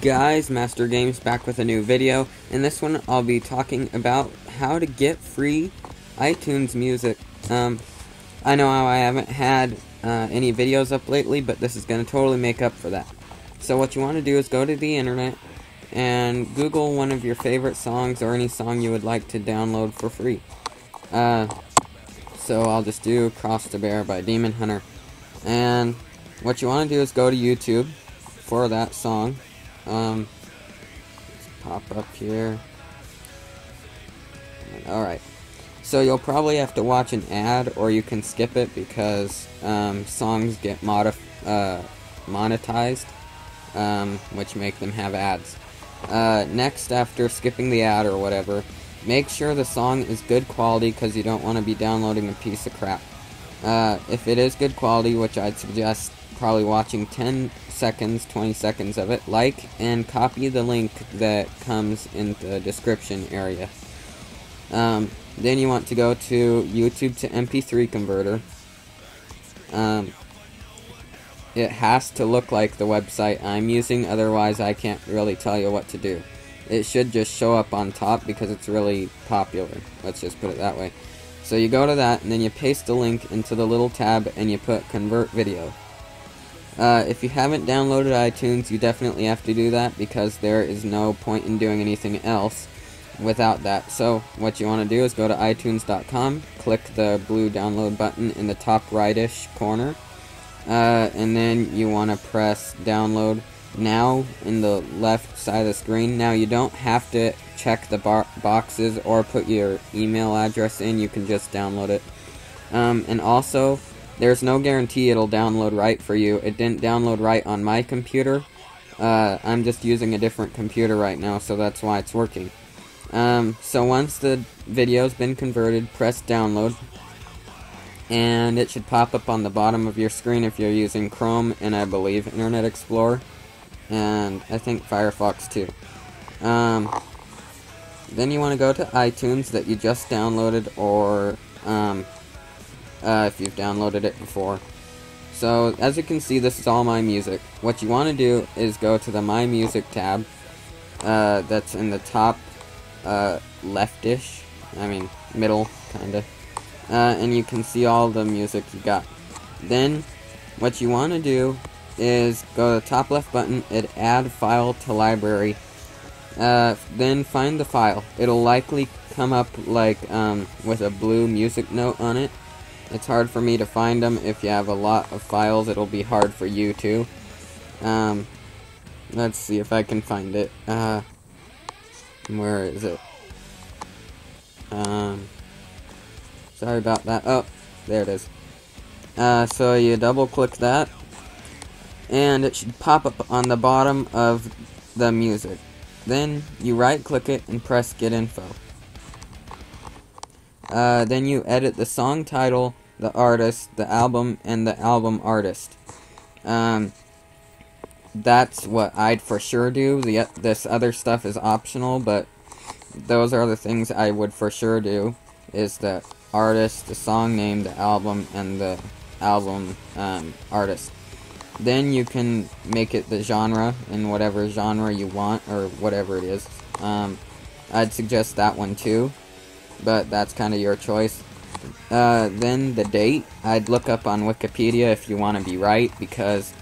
guys, Master Games back with a new video. In this one, I'll be talking about how to get free iTunes music. Um, I know how I haven't had uh, any videos up lately, but this is going to totally make up for that. So what you want to do is go to the internet and Google one of your favorite songs or any song you would like to download for free. Uh, so I'll just do Cross to Bear by Demon Hunter. And what you want to do is go to YouTube for that song. Um, pop up here. Alright. So you'll probably have to watch an ad or you can skip it because um, songs get modif uh, monetized, um, which make them have ads. Uh, next, after skipping the ad or whatever, make sure the song is good quality because you don't want to be downloading a piece of crap. Uh, if it is good quality, which I'd suggest probably watching 10 seconds, 20 seconds of it, like and copy the link that comes in the description area. Um, then you want to go to YouTube to MP3 converter. Um, it has to look like the website I'm using, otherwise I can't really tell you what to do. It should just show up on top because it's really popular. Let's just put it that way. So you go to that, and then you paste the link into the little tab, and you put Convert Video. Uh, if you haven't downloaded iTunes, you definitely have to do that because there is no point in doing anything else without that. So what you want to do is go to iTunes.com, click the blue download button in the top rightish corner, uh, and then you want to press download now in the left side of the screen. Now you don't have to check the boxes or put your email address in, you can just download it. Um, and also, there's no guarantee it'll download right for you. It didn't download right on my computer. Uh, I'm just using a different computer right now, so that's why it's working. Um, so once the video's been converted, press download. And it should pop up on the bottom of your screen if you're using Chrome and I believe Internet Explorer and I think Firefox too. Um, then you want to go to iTunes that you just downloaded or um, uh, if you've downloaded it before. So as you can see this is all my music. What you want to do is go to the My Music tab uh, that's in the top uh, leftish, I mean middle kinda, uh, and you can see all the music you got. Then what you want to do is go to the top left button and add file to library. Uh, then find the file. It'll likely come up like um, with a blue music note on it. It's hard for me to find them. If you have a lot of files, it'll be hard for you too. Um, let's see if I can find it. Uh, where is it? Um, sorry about that. Oh, there it is. Uh, so you double click that and it should pop up on the bottom of the music. Then you right click it and press get info. Uh, then you edit the song title, the artist, the album, and the album artist. Um, that's what I'd for sure do. The this other stuff is optional, but those are the things I would for sure do. Is the artist, the song name, the album, and the album um, artist. Then you can make it the genre in whatever genre you want, or whatever it is. Um, I'd suggest that one too, but that's kind of your choice. Uh, then the date, I'd look up on Wikipedia if you want to be right, because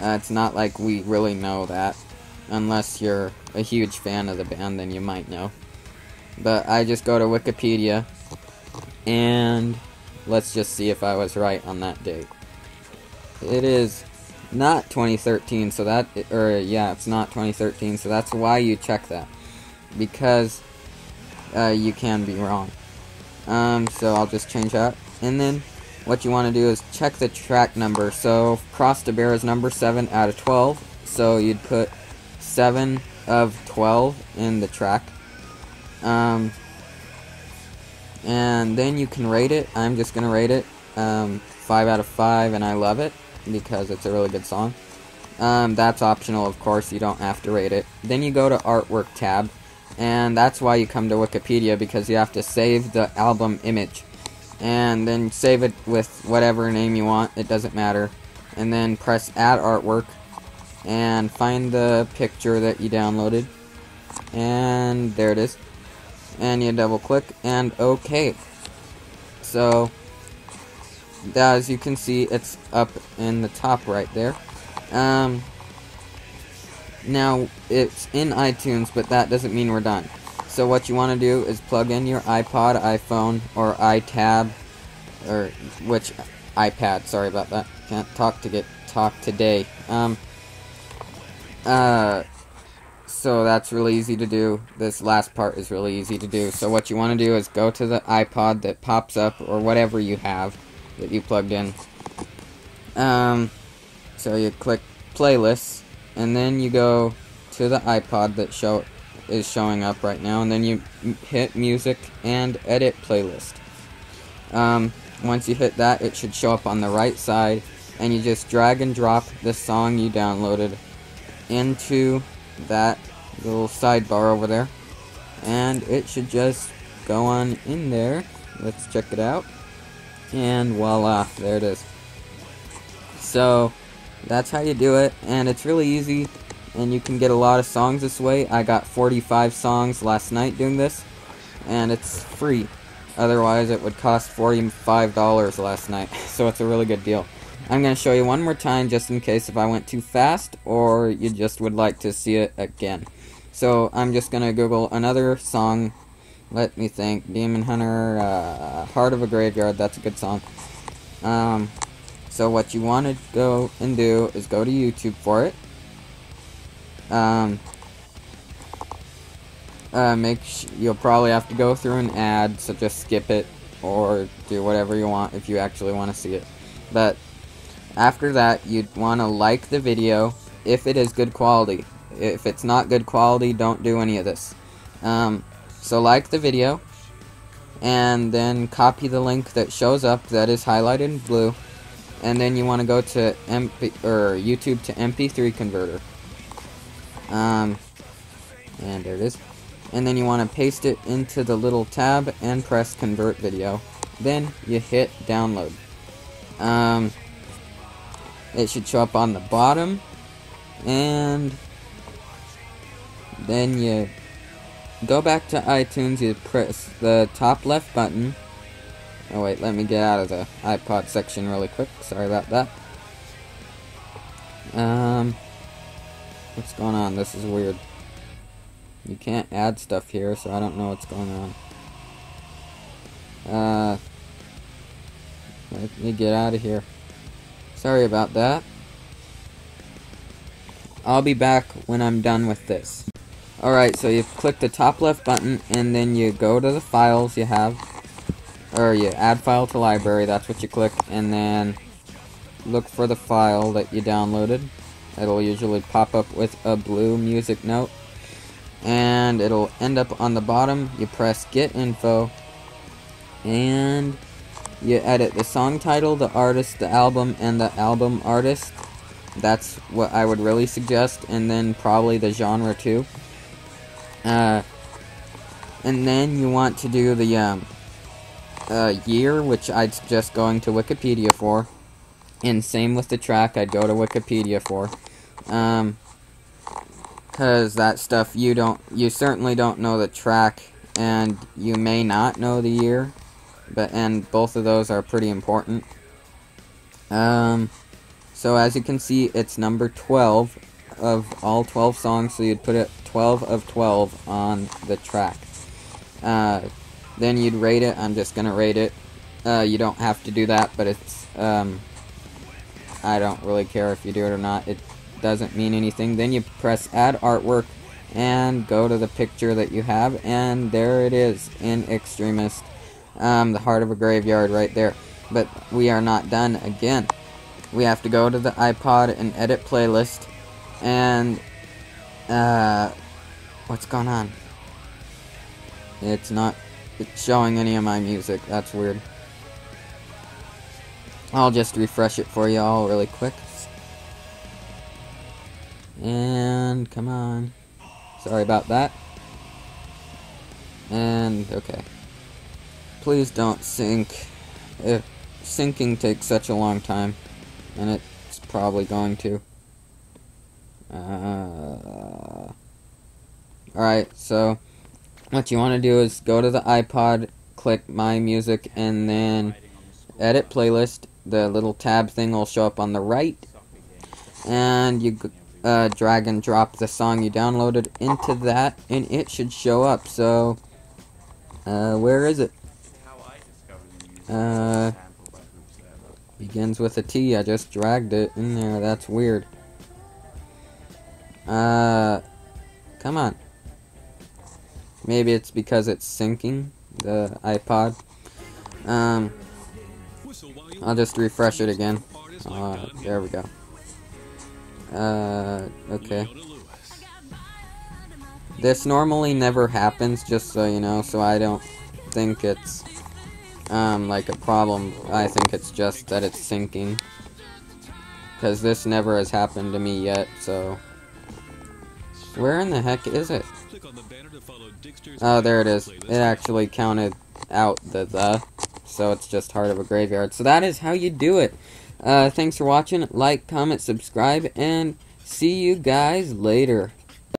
uh, it's not like we really know that. Unless you're a huge fan of the band, then you might know. But I just go to Wikipedia, and let's just see if I was right on that date. It is not 2013, so that, or yeah, it's not 2013, so that's why you check that. Because uh, you can be wrong. Um, so I'll just change that. And then what you want to do is check the track number. So Cross Bear is number 7 out of 12. So you'd put 7 of 12 in the track. Um, and then you can rate it. I'm just going to rate it um, 5 out of 5, and I love it because it's a really good song. Um, that's optional, of course, you don't have to rate it. Then you go to Artwork tab, and that's why you come to Wikipedia, because you have to save the album image. And then save it with whatever name you want, it doesn't matter. And then press Add Artwork, and find the picture that you downloaded. And there it is. And you double click and OK. So, as you can see, it's up in the top right there. Um, now, it's in iTunes, but that doesn't mean we're done. So what you want to do is plug in your iPod, iPhone, or iTab, or which iPad. Sorry about that. Can't talk to get talk today. Um. Uh. So that's really easy to do. This last part is really easy to do. So what you want to do is go to the iPod that pops up, or whatever you have that you plugged in. Um. So you click playlists, and then you go to the iPod that show is showing up right now, and then you hit music and edit playlist. Um, once you hit that, it should show up on the right side, and you just drag and drop the song you downloaded into that little sidebar over there, and it should just go on in there. Let's check it out, and voila, there it is. So, that's how you do it, and it's really easy and you can get a lot of songs this way. I got 45 songs last night doing this, and it's free. Otherwise, it would cost $45 last night, so it's a really good deal. I'm going to show you one more time just in case if I went too fast or you just would like to see it again. So I'm just going to Google another song. Let me think. Demon Hunter, uh, Heart of a Graveyard. That's a good song. Um, so what you want to go and do is go to YouTube for it. Um, uh, make you'll probably have to go through an ad, so just skip it or do whatever you want if you actually want to see it. But after that, you'd want to like the video if it is good quality. If it's not good quality, don't do any of this. Um, so like the video, and then copy the link that shows up that is highlighted in blue, and then you want to go to MP or YouTube to MP3 converter. Um, and there it is. And then you want to paste it into the little tab and press convert video. Then you hit download. Um, it should show up on the bottom. And then you go back to iTunes, you press the top left button. Oh wait, let me get out of the iPod section really quick. Sorry about that. Um, What's going on? This is weird. You can't add stuff here, so I don't know what's going on. Uh, let me get out of here. Sorry about that. I'll be back when I'm done with this. Alright, so you click the top left button, and then you go to the files you have, or you add file to library, that's what you click, and then look for the file that you downloaded. It'll usually pop up with a blue music note. And it'll end up on the bottom. You press get info. And you edit the song title, the artist, the album, and the album artist. That's what I would really suggest. And then probably the genre too. Uh, and then you want to do the um, uh, year, which I'd suggest going to Wikipedia for. And same with the track, I'd go to Wikipedia for. Um, cause that stuff you don't, you certainly don't know the track, and you may not know the year, but, and both of those are pretty important. Um, so as you can see, it's number 12 of all 12 songs, so you'd put it 12 of 12 on the track. Uh, then you'd rate it, I'm just gonna rate it. Uh, you don't have to do that, but it's, um, I don't really care if you do it or not. It doesn't mean anything. Then you press add artwork and go to the picture that you have and there it is in Extremist. Um, the heart of a graveyard right there. But we are not done again. We have to go to the iPod and edit playlist and uh, what's going on? It's not it's showing any of my music. That's weird. I'll just refresh it for y'all really quick. And come on. Sorry about that. And okay. Please don't sync. If syncing takes such a long time, and it's probably going to. Uh, Alright, so what you want to do is go to the iPod, click My Music, and then edit playlist. The little tab thing will show up on the right. And you uh, drag and drop the song you downloaded into that, and it should show up. So, uh, where is it? Uh, begins with a T. I just dragged it in there. That's weird. Uh, come on. Maybe it's because it's syncing the iPod. Um, I'll just refresh it again. Uh, there we go. Uh, okay. This normally never happens, just so you know, so I don't think it's, um, like a problem. I think it's just that it's syncing. Because this never has happened to me yet, so... Where in the heck is it? Oh, there it is. It actually counted out the the, so it's just Heart of a Graveyard. So that is how you do it. Uh, thanks for watching. Like, comment, subscribe, and see you guys later.